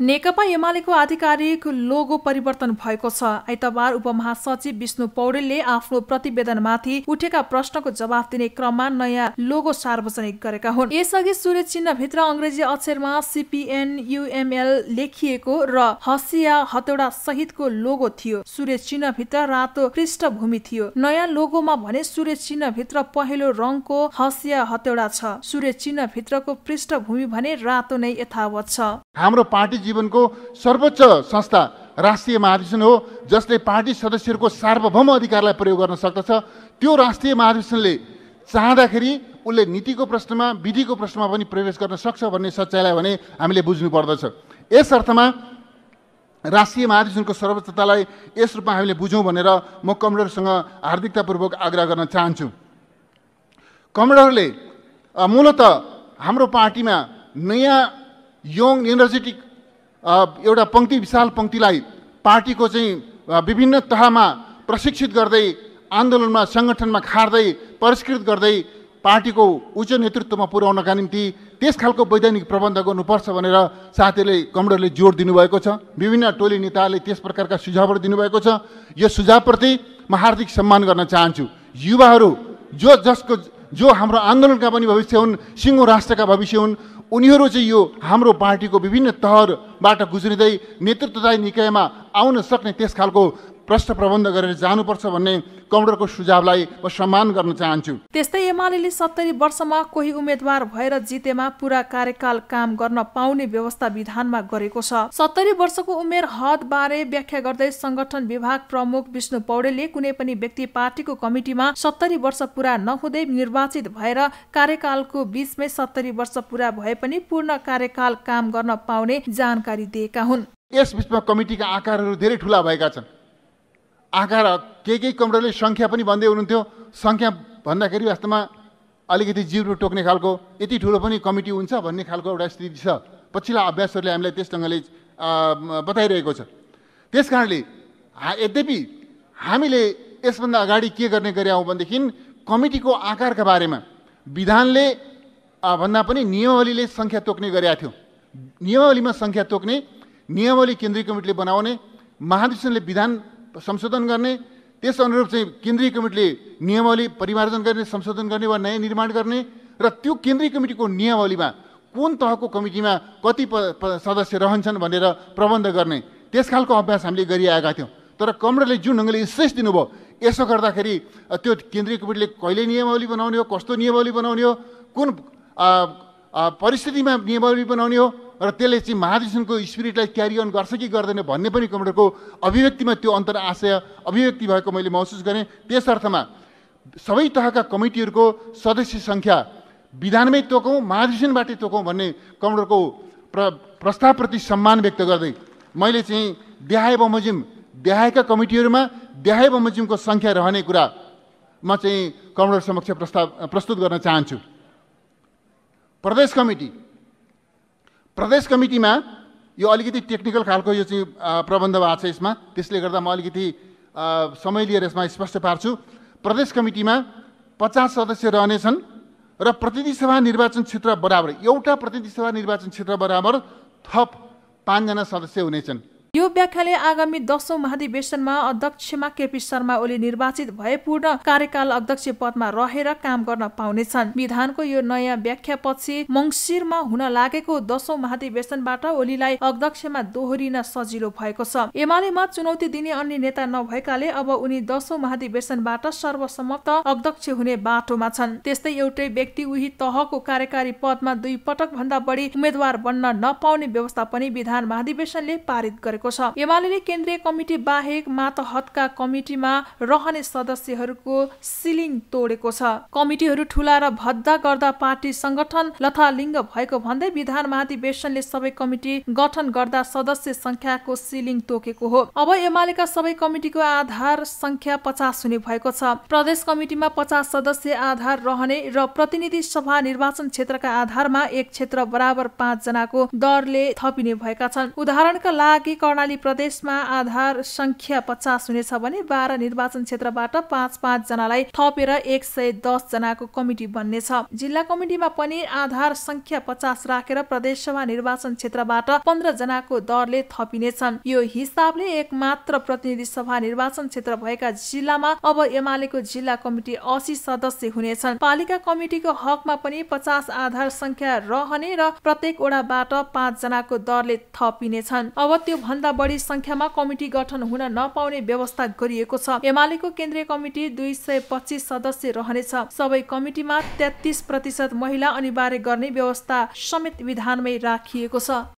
नेकपा एमालेको आधिकारिक लोगो परिवर्तन भएको छ। आइतबार उपमहासचिव विष्णु पौडेलले आफ्नो प्रतिवेदनमाथि उठेका प्रश्नको जवाफ दिने क्रममा नयाँ लोगो सार्वजनिक गरेका हुन्। यसअघि सूर्य चिन्हभित्र अङ्ग्रेजी अक्षरमा सिपिएन युएमएल लेखिएको र हसिया हतौडा सहितको लोगो थियो। सूर्य चिन्हभित्र रातो पृष्ठभूमि थियो। नयाँ लोगोमा भने सूर्य चिन्हभित्र पहेँलो रङको हसिया हतौडा छ। सूर्य चिन्हभित्रको पृष्ठभूमि भने रातो नै यथावत छ। हाम्रो पार्टी जीवनको सर्वोच्च संस्था राष्ट्रिय महाधिवेशन हो जसले पार्टी सदस्यहरूको सार्वभौम अधिकारलाई प्रयोग गर्न सक्दछ। त्यो राष्ट्रिय महाधिवेशनले चाहँदाखेरि उसले नीतिको प्रश्नमा विधिको प्रश्नमा पनि प्रवेश गर्न सक्छ भन्ने सच्याइलाई भने हामीले बुझ्नु पर्दछ। यस अर्थमा राष्ट्रिय महाधिवेशनको सर्वोच्चतालाई यस रूपमा हामीले बुझौँ भनेर म कमरेडरसँग हार्दिकतापूर्वक आग्रह गर्न चाहन्छु। कमरेडरले मूलत हाम्रो पार्टीमा नयाँ यङ एनर्जेटिक एउटा पङ्क्ति विशाल पङ्क्तिलाई पार्टीको चाहिँ विभिन्न तहमा प्रशिक्षित गर्दै आन्दोलनमा सङ्गठनमा खार्दै परिष्कृत गर्दै पार्टीको उच्च नेतृत्वमा पुर्याउनका निम्ति त्यस खालको वैधानिक प्रबन्ध गर्नुपर्छ भनेर साथीहरूले कमरेडले जोड दिनुभएको छ। विभिन्न टोली नेताहरूले त्यस प्रकारका सुझावहरू दिनुभएको छ। यो सुझावप्रति म हार्दिक सम्मान गर्न चाहन्छु। युवाहरू जो जसको जो हाम्रो आन्दोलनका पनि भविष्य हुन् सिङ्गो राष्ट्रका भविष्य हुन् उनीहरू चाहिँ यो हाम्रो पार्टीको विभिन्न तहबाट गुज्रिँदै नेतृत्वदायी निकायमा आउन सक्ने त्यस खालको प्रश्न प्रबन्ध गरेर जानुपर्छ भन्ने कमरेडको सुझावलाई म सम्मान गर्न चाहन्छु। त्यस्तै एमाले सत्तरी वर्षमा कोही उम्मेद्वार भएर जितेमा पुरा कार्यकाल काम गर्न पाउने व्यवस्था विधानमा गरेको छ। सत्तरी वर्षको उमेर हद बारे व्याख्या गर्दै संगठन विभाग प्रमुख विष्णु पौडेलले कुनै पनि व्यक्ति पार्टीको कमिटीमा सत्तरी वर्ष पुरा नहुँदै निर्वाचित भएर कार्यकालको बीचमै सत्तरी वर्ष पुरा भए पनि पूर्ण कार्यकाल काम गर्न पाउने जानकारी दिएका हुन्। यस बिचमा कमिटीका आकारहरू धेरै ठुला भएका छन्। आकार केही केही कम्प्युटरले सङ्ख्या पनि भन्दै हुनुहुन्थ्यो। सङ्ख्या भन्दाखेरि वास्तवमा अलिकति जिउ टोक्ने खालको यति ठुलो पनि कमिटी हुन्छ भन्ने खालको एउटा स्थिति छ। पछिल्ला अभ्यासहरूले हामीलाई त्यस ढङ्गले बताइरहेको छ। त्यस कारणले यद्यपि हामीले यसभन्दा अगाडि के गर्ने गरे हौँ भनेदेखि कमिटीको आकारका बारेमा विधानले भन्दा पनि नियमावलीले सङ्ख्या तोक्ने गरेका थियो। नियमावलीमा सङ्ख्या तोक्ने नियमावली केन्द्रीय कमिटीले बनाउने महाधिवेशनले विधान संशोधन गर्ने त्यस अनुरूप चाहिँ केन्द्रीय कमिटीले नियमावली परिमार्जन गर्ने संशोधन गर्ने वा नयाँ निर्माण गर्ने र त्यो केन्द्रीय कमिटीको नियमावलीमा कुन तहको कमिटीमा कति सदस्य रहन्छन् भनेर प्रबन्ध गर्ने त्यस खालको अभ्यास हामीले गरिआएका थियौँ। तर कमरेडले जुन ढङ्गले स्ट्रेस दिनुभयो यसो गर्दाखेरि त्यो केन्द्रीय कमिटीले कहिले नियमावली बनाउने हो कस्तो नियमावली बनाउने हो कुन परिस्थितिमा नियमावली बनाउने हो र त्यसले चाहिँ महाधिवेशनको स्पिरिटलाई क्यारी अन गर्छ कि गर्दैन भन्ने पनि कमिटीको अभिव्यक्तिमा त्यो अन्तर आशय अभिव्यक्ति भएको मैले महसुस गरेँ। त्यस अर्थमा सबै तहका कमिटीहरूको सदस्य सङ्ख्या विधानमै तोकौँ महाधिवेशनबाटै तोकौँ भन्ने कमिटीको प्र प्रस्तावप्रति सम्मान व्यक्त गर्दै मैले चाहिँ देहाय बमोजिम देहायका कमिटीहरूमा देहाय बमोजिमको सङ्ख्या रहने कुरा म चाहिँ कमरेड समक्ष प्रस्ताव प्रस्तुत गर्न चाहन्छु। प्रदेश कमिटी। प्रदेश कमिटीमा यो अलिकति टेक्निकल खालको यो चाहिँ प्रबन्ध भएको छ यसमा। त्यसले गर्दा म अलिकति समय लिएर यसमा स्पष्ट पार्छु। प्रदेश कमिटीमा पचास सदस्य रहनेछन् र प्रतिनिधि सभा निर्वाचन क्षेत्र बराबर एउटा प्रतिनिधि सभा निर्वाचन क्षेत्र बराबर थप पाँचजना सदस्य हुनेछन्। यो व्याख्याले आगामी दशौं महाधिवेशनमा अध्यक्षमा केपी शर्मा ओली निर्वाचित भए पूर्ण कार्यकाल अध्यक्ष पदमा रहेर काम गर्न पाउनेछन्। विधानको यो नयाँ व्याख्या पछि मङ्सिरमा हुन लागेको दशौं महाधिवेशनबाट ओलीलाई अध्यक्षमा दोहोरिन सजिलो भएको छ। एमालेमा चुनौती दिने अन्य नेता नभएकाले अब उनी दशौं महाधिवेशनबाट सर्वसम्मत अध्यक्ष हुने बाटोमा छन्। त्यस्तै एउटै व्यक्ति उही तहको कार्यकारी पदमा दुई पटक भन्दा बढी उम्मेद्वार बन्न नपाउने व्यवस्था पनि विधान महाधिवेशनले पारित गरेको गरेको छ। एमाले केन्द्रीय कमिटी बाहेक मातहतका कमिटीमा रहने सदस्यहरूको सिलिङ तोडेको छ। कमिटीहरू ठुला र भद्दा गर्दा पार्टी संगठन लथालिङ्ग भएको भन्दै विधान महाधिवेशनले सबै कमिटी गठन गर्दा सदस्य संख्याको सिलिङ तोकेको हो। अब एमालेका सबै कमिटीको आधार संख्या पचास हुने भएको छ। प्रदेश कमिटीमा पचास सदस्य आधार रहने र प्रतिनिधि सभा निर्वाचन क्षेत्रका आधारमा एक क्षेत्र बराबर पाँच जनाको दरले थपिने भएका छन्। उदाहरणका लागि कर्णाली प्रदेशमा आधार संख्या पचास हुनेछ भने बाह्र निर्वाचन क्षेत्रबाट पाँच पाँच जनालाई थपेर एक सय दस जनाको कमिटी बन्नेछ। जिल्ला कमिटीमा पनि आधार संख्या पचास राखेर प्रदेशसभा निर्वाचन क्षेत्रबाट पन्ध्र जनाको दरले थपिनेछन्। यो हिसाबले एक मात्र प्रतिनिधि सभा निर्वाचन क्षेत्र भएका जिल्लामा अब एमालेको जिल्ला कमिटी असी सदस्य हुनेछन्। पालिका कमिटीको हकमा पनि पचास आधार संख्या रहने र प्रत्येक ओडाबाट पाँच जनाको दरले थपिनेछन्। अब त्यो भन्दा बढी संख्यामा कमिटी गठन हुन नपाउने व्यवस्था गरिएको छ। एमालेको केन्द्रीय कमिटी दुई सय पच्चिस सदस्य रहनेछ। सबै कमिटीमा तेत्तिस प्रतिशत महिला अनिवार्य गर्ने व्यवस्था समेत विधानमै राखिएको छ।